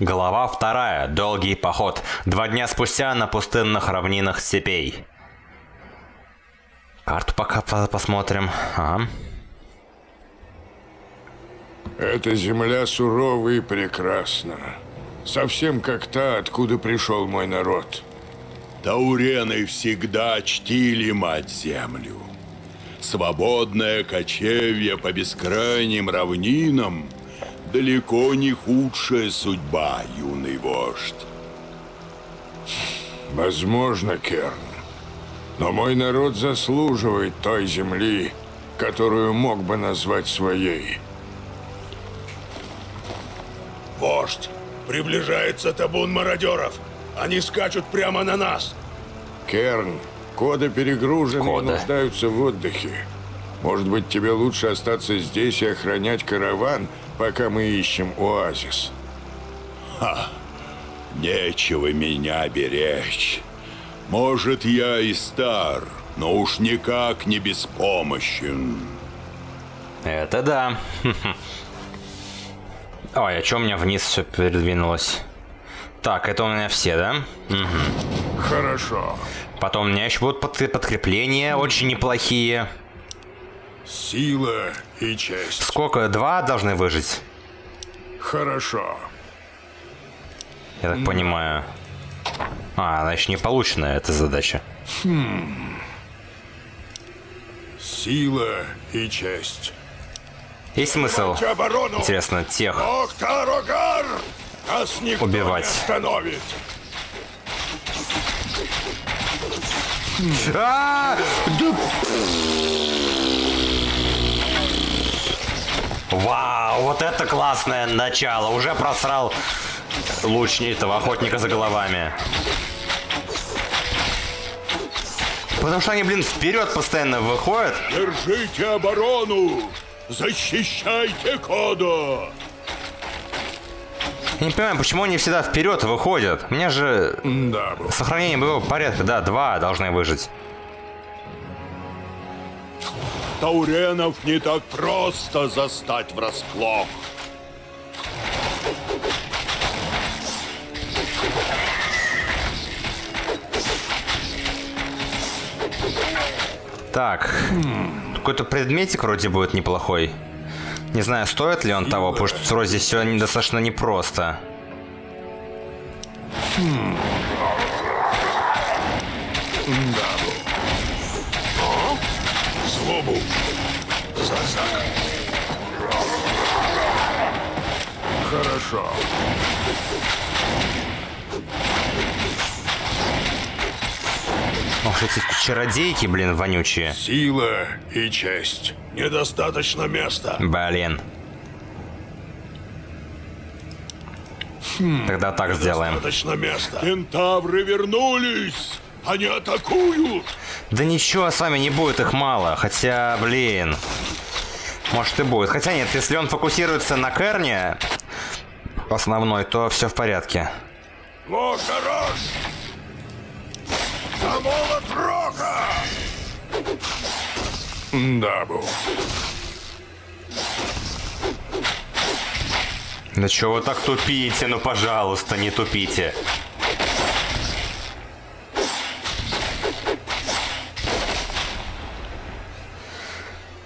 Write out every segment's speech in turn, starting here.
Глава вторая. Долгий поход. Два дня спустя на пустынных равнинах степей. Карту пока по- посмотрим. Ага. Эта земля сурова и прекрасна. Совсем как та, откуда пришел мой народ. Таурены всегда чтили мать-землю. Свободное кочевье по бескрайним равнинам далеко не худшая судьба, юный вождь. Возможно, Керн. Но мой народ заслуживает той земли, которую мог бы назвать своей. Вождь, приближается табун мародеров. Они скачут прямо на нас. Керн, коды перегружены Коды. и нуждаются в отдыхе. Может быть, тебе лучше остаться здесь и охранять караван, пока мы ищем оазис. Нечего меня беречь. Может, я и стар, но уж никак не беспомощен. Это да. Ой, а чё у меня вниз все передвинулось? Так, это у меня все, да? Хорошо. Потом у меня еще будут под- подкрепления очень неплохие. Сила и честь. Сколько? Два должны выжить? Хорошо. Я так понимаю. А, еще не полученная, эта задача. Сила и честь. Есть смысл, оборону! интересно, тех! Нас никто Убивать. не остановит! А! Вау, вот это классное начало. Уже просрал лучни этого охотника за головами. Потому что они, блин, вперед постоянно выходят. Держите оборону! Защищайте Кода! Я не понимаю, почему они всегда вперед выходят. У меня же Да, сохранение боевого порядка, да, два должны выжить. Тауренов не так просто застать врасплох. Так, какой-то предметик вроде будет неплохой. Не знаю, стоит ли он того, потому что вроде все достаточно непросто. Злобу! Хорошо. Ох, эти чародейки, блин, вонючие. Сила и честь. Недостаточно места. Блин. Тогда так сделаем. Достаточно места. Кентавры вернулись! Они атакуют! Да ничего, с вами не будет их мало. Хотя, блин. Может и будет. Хотя нет, если он фокусируется на Керне основной, то все в порядке. О, хорош! За молот рока! Да, бу. Да чего вы так тупите? Ну, пожалуйста, не тупите.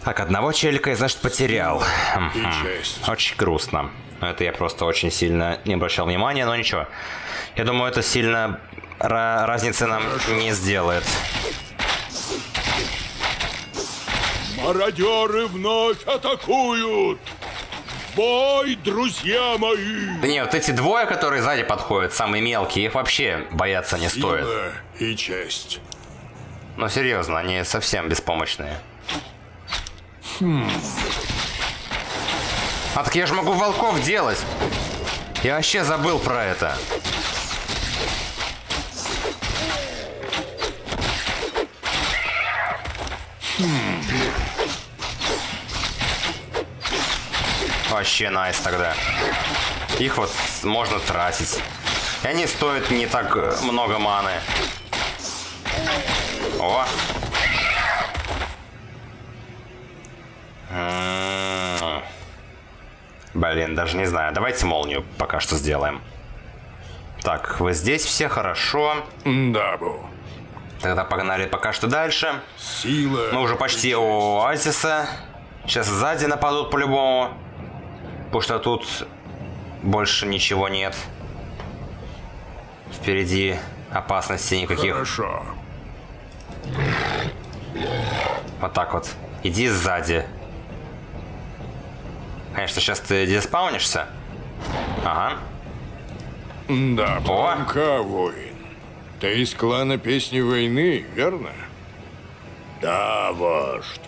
Так, одного челика я, значит, потерял. Мгм. честь. Очень грустно. Это я просто очень сильно не обращал внимания, но ничего. Я думаю, это сильно ра- разницы нам не сделает. Мародеры вновь атакуют! Бой, друзья мои! Да не, вот эти двое, которые сзади подходят, самые мелкие, их вообще бояться не стоит. Сила и честь. Ну, серьезно, они совсем беспомощные. А так я же могу волков делать. Я вообще забыл про это. Вообще найс тогда. Их вот можно тратить. И они стоят не так э, много маны. О! Блин, даже не знаю. Давайте молнию пока что сделаем. Так, вы здесь все хорошо. Дабу. Тогда погнали пока что дальше. Сила. Мы уже почти у оазиса. Сейчас сзади нападут по-любому. Потому что тут больше ничего нет. Впереди опасностей никаких. Хорошо. Вот так вот. Иди сзади. Конечно, сейчас ты диспаунишься. Ага. Да, О. Панка, воин. Ты из клана Песни Войны, верно? Да, вождь.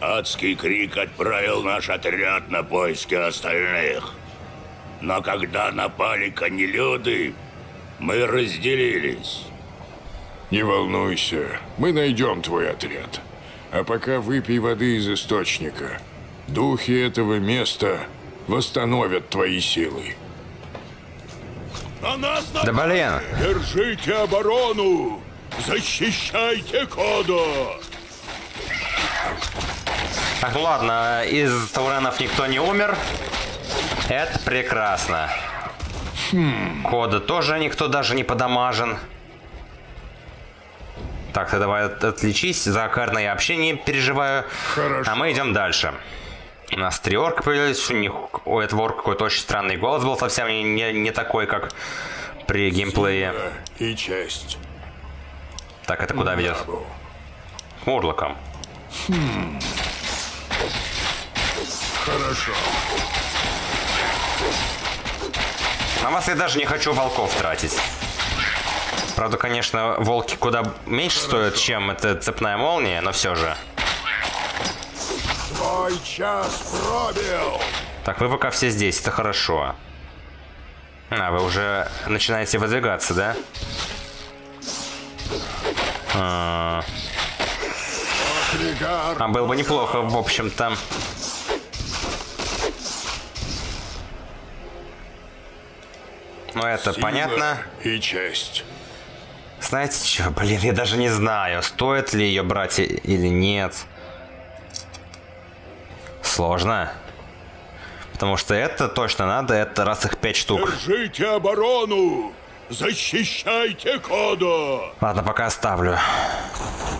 Адский крик отправил наш отряд на поиски остальных. Но когда напали конелюды, мы разделились. Не волнуйся, мы найдем твой отряд. А пока выпей воды из источника. Духи этого места восстановят твои силы. На нас Да блин. Держите оборону! Защищайте Кодо! Так, ладно, из тауренов никто не умер. Это прекрасно. Кода тоже никто даже не подамажен. Так, ты давай от- отличись. За Карна я вообще не переживаю. Хорошо. А мы идем дальше. У нас три орка появились. У, них, у этого орка какой-то очень странный голос был. Совсем не, не, не такой, как при геймплее. И честь. Так, это куда ведет? К Мурлокам. Хорошо. На вас я даже не хочу волков тратить. Правда, конечно, волки куда меньше стоят, чем эта цепная молния, но все же. Твой час пробил. Так, вы пока все здесь, это хорошо. А, вы уже начинаете выдвигаться, да? А, а было бы неплохо, в общем-то. Ну, это Сила понятно. И честь. Знаете что, блин, я даже не знаю, стоит ли ее брать или нет. Сложно. Потому что это точно надо, это раз их пять штук. Держите оборону! Защищайте Кодо! Ладно, пока оставлю.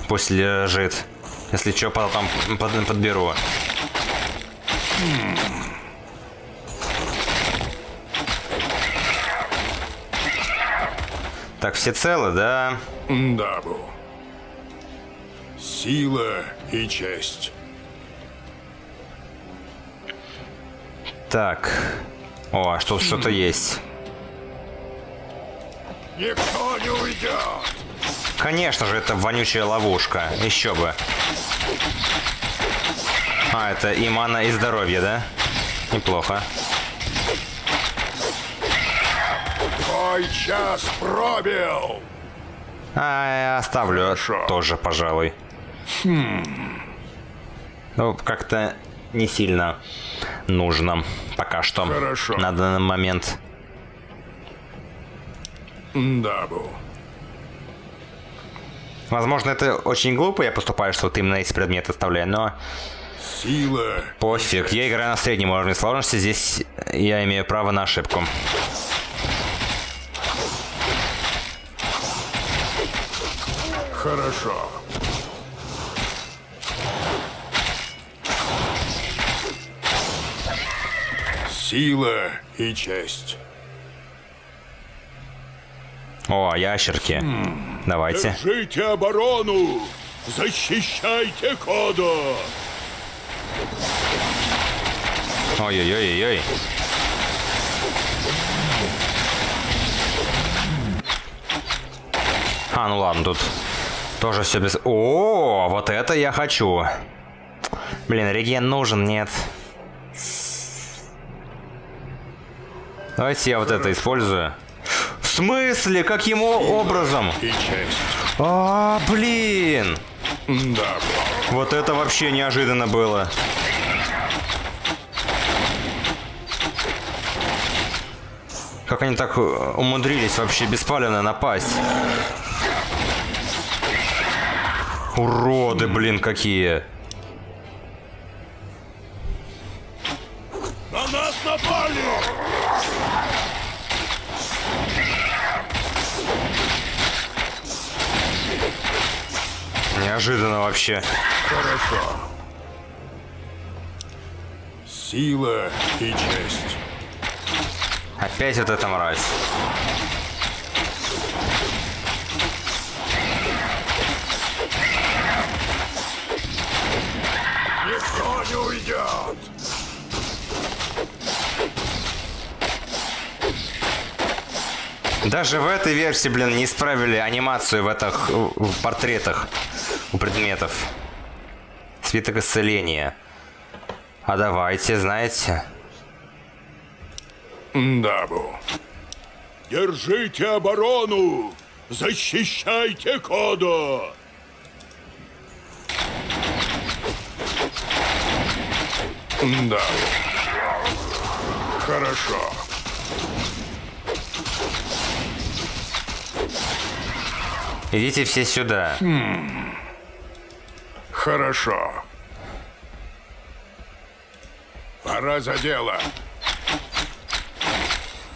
Пусть лежит. Если что, потом под- подберу. Так, все целы, да? Дабу. Сила и честь. Так. О, а что что-то есть. Никто не уйдет. Конечно же, это вонючая ловушка. Еще бы. А, это и мана, и здоровье, да? Неплохо. Твой час пробил. А, я оставлю Хорошо. тоже, пожалуй. Ну, как-то не сильно нужно пока что. Хорошо. На данный момент. Дабу. Возможно, это очень глупо, я поступаю, что вот именно эти предметы оставляю, но Сила. пофиг. Я играю на среднем уровне сложности, здесь я имею право на ошибку. Хорошо. Сила и честь. О, ящерки. Давайте. Держите оборону! Защищайте Кодо! Ой-ой-ой-ой. А, ну ладно, тут тоже все без... О, вот это я хочу. Блин, реген нужен, нет. Давайте я вот это использую. В смысле? Каким образом? А, блин! Дабу. Вот это вообще неожиданно было. Как они так э, умудрились вообще беспалевно напасть? Уроды, блин, какие. Неожиданно вообще. Хорошо. Сила и честь. Опять вот эта мразь. Никто не уйдет. Даже в этой версии, блин, не исправили анимацию в, этих, в портретах у предметов. Свиток исцеления. А давайте, знаете. Дабу. Держите оборону! Защищайте Кодо! Дабу. Хорошо. Идите все сюда. Хорошо. Пора за дело.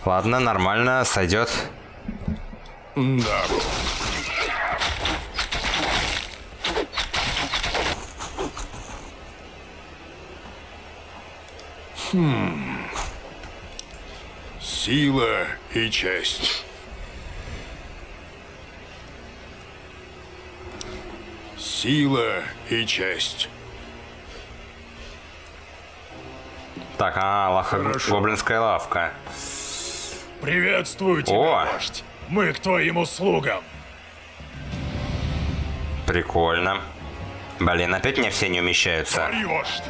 Ладно, нормально, сойдет. Дабу. Хм. Сила и честь. Сила и честь. Так, а, лаха, гоблинская лавка. Приветствую тебя, О! вождь. Мы к твоим услугам. Прикольно. Блин, опять мне все не умещаются. Вождь.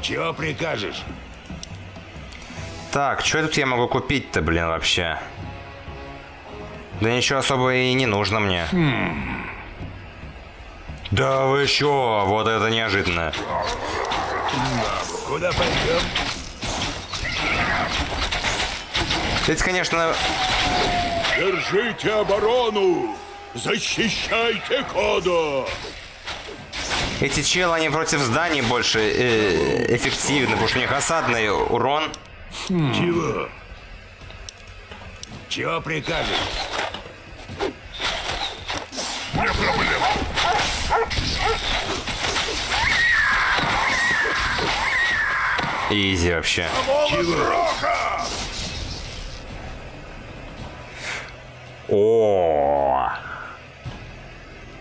Чего прикажешь? Так, что тут я могу купить-то, блин, вообще? Да ничего особо и не нужно мне. Да вы чё? Вот это неожиданно. Куда пойдем? Ведь, конечно, Держите оборону! Защищайте Кодо! эти челы, они против зданий больше э, эффективны, потому что у них осадный урон. Чего? Чего прикажешь? Изи вообще. О.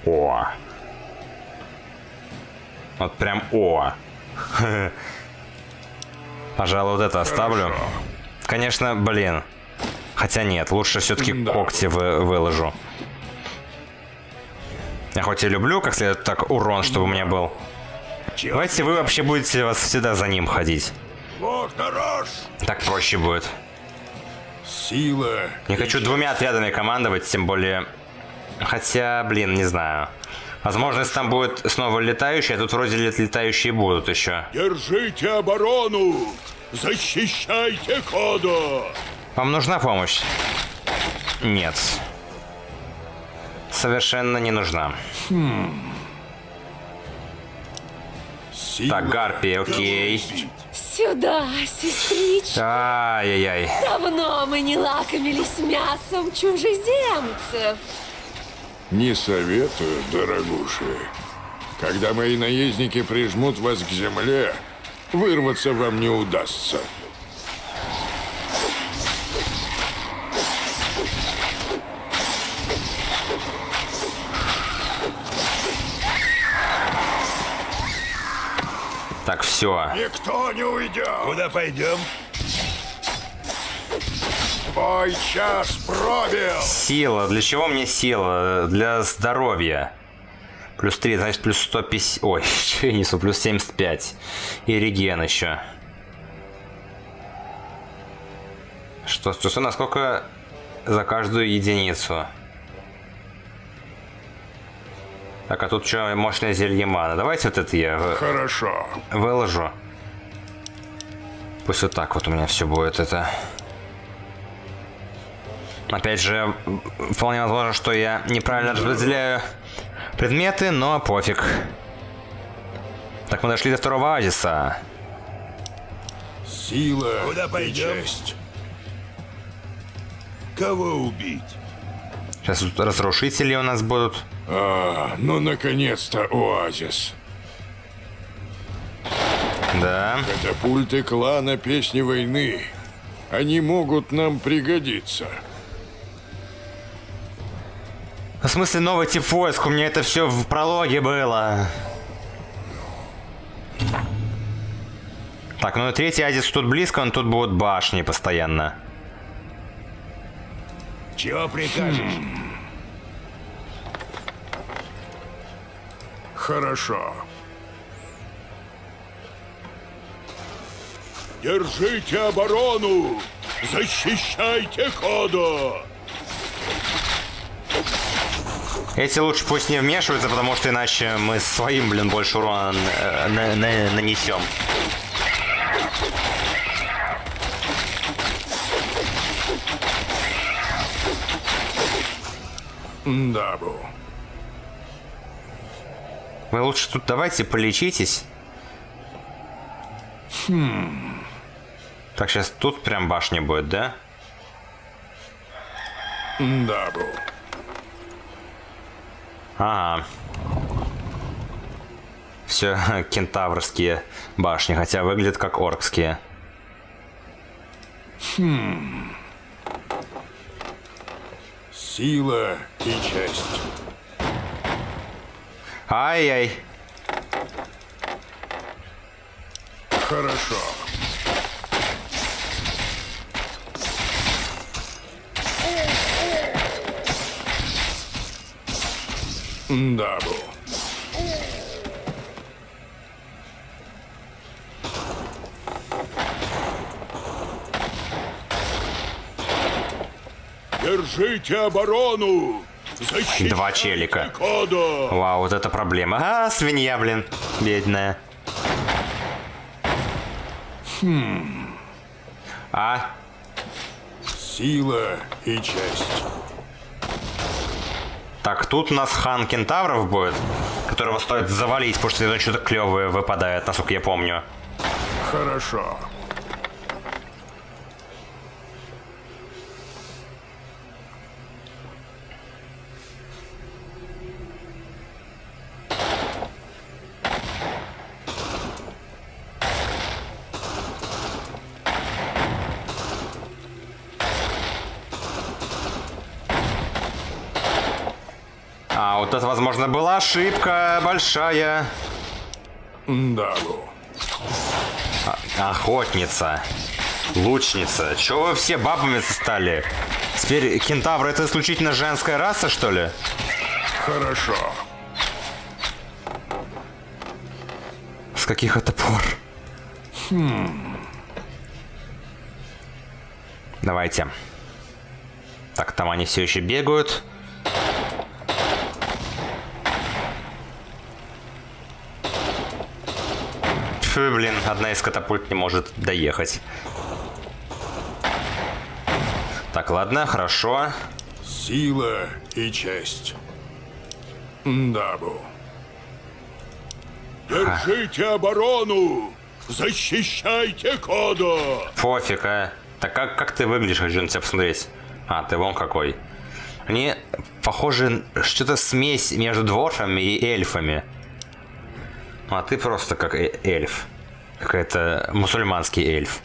О. Вот прям о. Пожалуй, вот это оставлю. Конечно, блин. Хотя нет, лучше все-таки Да. когти вы- выложу. Я хоть и люблю как следует так урон, чтобы у меня был. Давайте вы вообще будете вас всегда за ним ходить. Так проще будет. Сила. Не хочу двумя отрядами командовать, тем более... Хотя, блин, не знаю. Возможно, если там будет снова летающие, а тут вроде лет летающие будут еще. Держите оборону! Защищайте Кодо! Вам нужна помощь? Нет. Совершенно не нужна. Так, Гарпи, окей. Сюда, сестричка. Ай-яй-яй. Давно мы не лакомились мясом чужеземцев. Не советую, дорогуши. Когда мои наездники прижмут вас к земле, вырваться вам не удастся. Так, все. Никто не уйдет. Куда пойдем? Твой час пробил. Сила. Для чего мне сила? Для здоровья. Плюс 3, значит, плюс 150... Ой, что я несу? Плюс 75. И реген еще. Что, что, что, насколько за каждую единицу? Так, а тут что, мощное зелье мана. Давайте вот это я Хорошо. выложу. Пусть вот так вот у меня все будет это. Опять же, вполне возможно, что я неправильно распределяю предметы, но пофиг. Так, мы дошли до второго оазиса. Сила Куда и пойдем? честь. Кого убить? Сейчас тут разрушители у нас будут. А, ну наконец-то оазис. Да. Катапульты клана Песни Войны. Они могут нам пригодиться. В смысле новый тип войск? У меня это все в прологе было. Так, ну третий Азис тут близко, он тут будут башни постоянно. Чего прикажешь? Хорошо. Держите оборону! Защищайте Кодо! Эти лучше пусть не вмешиваются, потому что иначе мы своим, блин, больше урона э, на- на- нанесем. Дабу. Вы лучше тут давайте полечитесь. Так, сейчас тут прям башня будет, да? Дабу. Ага. Все кентаврские башни, хотя выглядят как оркские. Сила и честь. Ай-яй. Хорошо. Дабу. Держите оборону! Два челика. Вау, вот это проблема. А, свинья, блин, бедная. А, Сила и честь. так, тут у нас хан кентавров будет, которого стоит завалить, потому что что-то клевое выпадает, насколько я помню. Хорошо. А, вот это, возможно, была ошибка большая. Дабу. Охотница. Лучница. Чего вы все бабами стали? Теперь кентавры это исключительно женская раса, что ли? Хорошо. С каких это пор? Давайте. Так, там они все еще бегают. Фу, блин, одна из катапульт не может доехать. Так, ладно, хорошо. Сила и честь. Дабу. Держите оборону! Защищайте Кодо! Пофиг, а. Так как, как ты выглядишь, хочу на тебя посмотреть. А, ты вон какой. Они похожи, что-то смесь между дворфами и эльфами. А ты просто как э- эльф. Какой-то мусульманский эльф.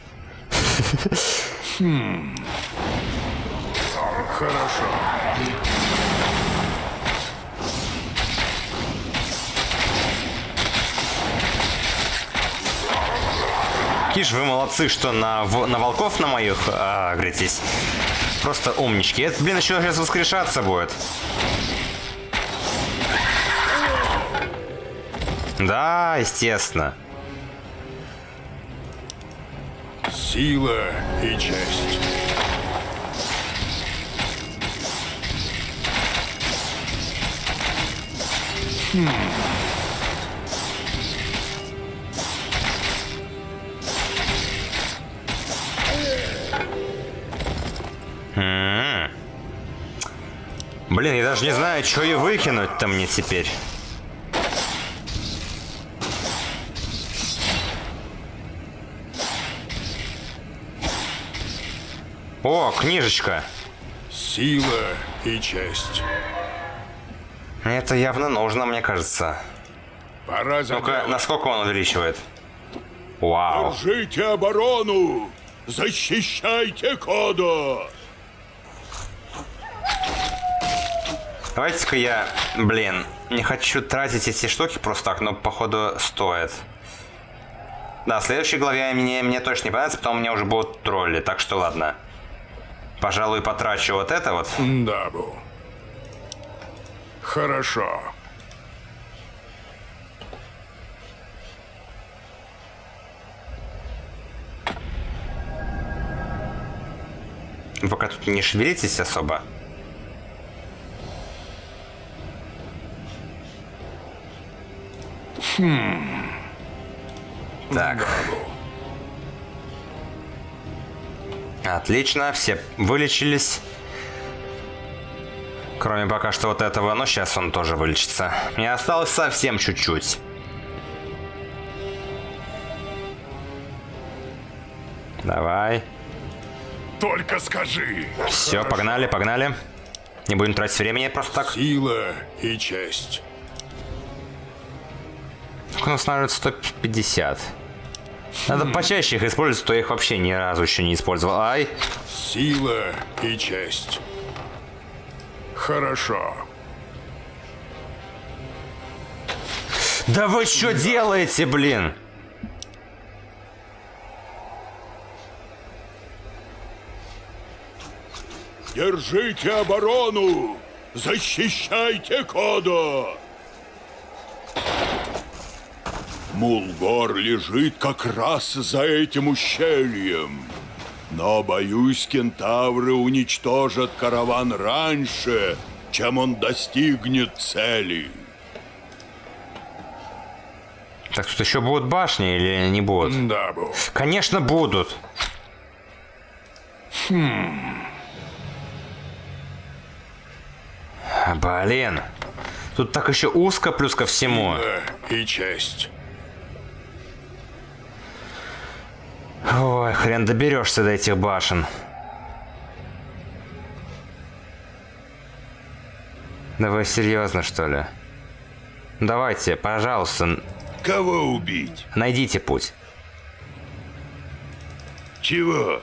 Хорошо. Киш, вы молодцы, что на, на волков на моих а. Просто умнички. Это, блин, еще сейчас воскрешаться будет. Да, естественно. Сила и честь. Блин, я даже не знаю, что и выкинуть-то мне теперь. О, книжечка. Сила и честь. Это явно нужно, мне кажется. Пора Ну-ка, насколько он увеличивает? Вау. Держите оборону! Защищайте Кодо! Давайте-ка я, блин, не хочу тратить эти штуки просто так, но походу стоит. Да, в следующей главе мне, мне точно не понравится, потом у меня уже будут тролли, так что ладно. Пожалуй, потрачу вот это вот. Дабу. Хорошо. Вы пока тут не шевелитесь особо. Так. Отлично, все вылечились. Кроме пока что вот этого, но сейчас он тоже вылечится. Мне осталось совсем чуть-чуть. Давай. Только скажи. Все, погнали, погнали. Не будем тратить времени просто так. Сила и честь. У нас становится 150. Надо почаще их использовать, то я их вообще ни разу еще не использовал. Ай. Сила и честь. Хорошо. Да вы что делаете, блин? Держите оборону! Защищайте Кодо! Мулгор лежит как раз за этим ущельем. Но, боюсь, кентавры уничтожат караван раньше, чем он достигнет цели. Так тут еще будут башни или не будут? Дабу. Конечно, будут. Хм. Блин. Тут так еще узко плюс ко всему. Сила и честь. Ой, хрен доберешься до этих башен. Да вы серьезно, что ли? Давайте, пожалуйста, Кого убить? найдите путь. Чего?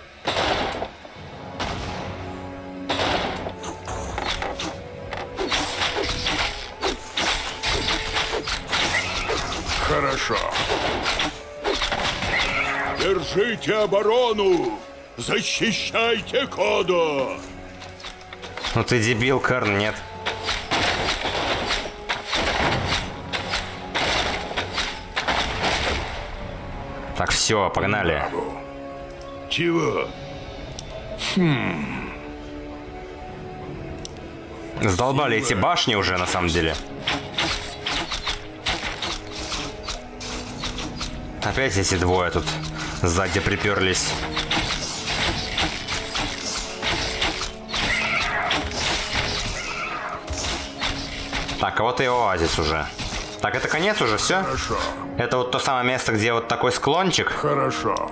Хорошо. Держите оборону! Защищайте Кодо! Ну ты дебил, Карн, нет. Так, все, погнали. Чего? Задолбали эти башни уже, на самом деле. Опять эти двое тут сзади приперлись. Так, а вот и оазис уже. Так, это конец уже, все? Хорошо. Это вот то самое место, где вот такой склончик. Хорошо.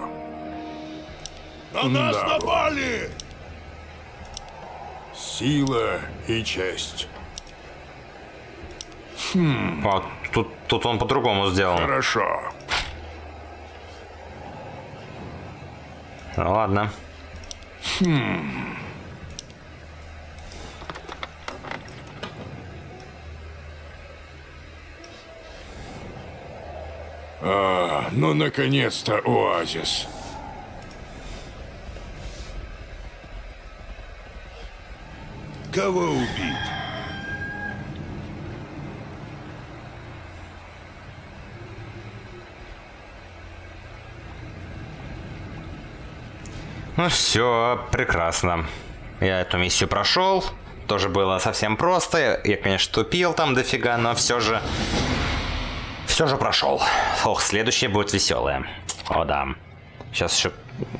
На нас Да. напали! Сила и честь. Вот, тут, тут он по-другому сделан. Хорошо. Ну ладно. А, ну, наконец-то оазис. Кого убить? Ну все, прекрасно. Я эту миссию прошел. Тоже было совсем просто. Я, конечно, тупил там дофига, но все же... Все же прошел. Ох, следующее будет веселое. О, да. Сейчас еще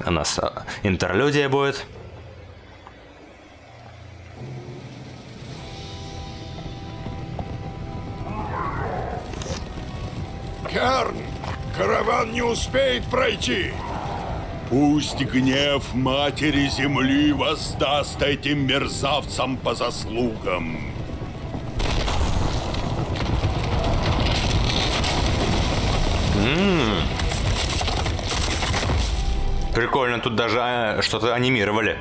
у нас э, интерлюдия будет. Керн, караван не успеет пройти. Пусть гнев Матери Земли воздаст этим мерзавцам по заслугам. Прикольно, тут даже э, что-то анимировали.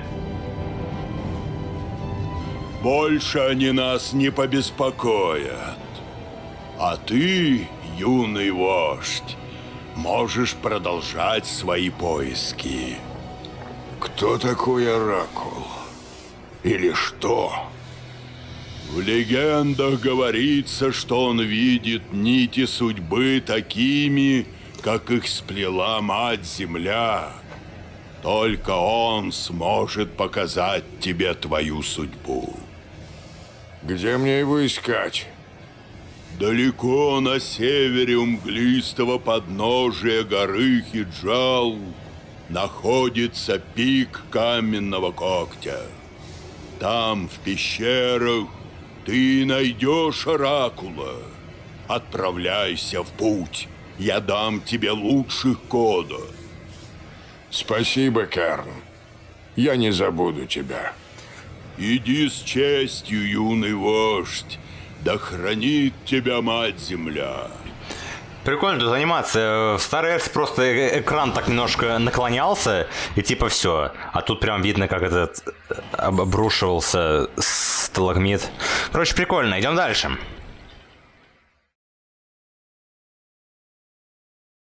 Больше они нас не побеспокоят. А ты, юный вождь, можешь продолжать свои поиски. Кто такой Оракул? Или что? В легендах говорится, что он видит нити судьбы такими, как их сплела Мать-Земля. Только он сможет показать тебе твою судьбу. Где мне его искать? Далеко на севере у мглистого подножия горы Хиджал находится пик каменного когтя. Там, в пещерах, ты найдешь оракула. Отправляйся в путь. Я дам тебе лучших кодов. Спасибо, Керн. Я не забуду тебя. Иди с честью, юный вождь. Да хранит тебя Мать-Земля. Прикольно тут анимация. В старой версии просто э- экран так немножко наклонялся, и типа все. А тут прям видно, как этот э, об- обрушивался сталагмит. Короче, прикольно. Идем дальше.